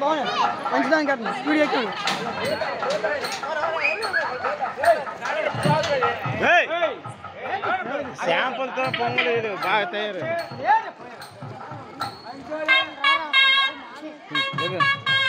bom, né? A gente aqui. Ei! Se apontar a pomba dele, vai tá ter. Ei, depois.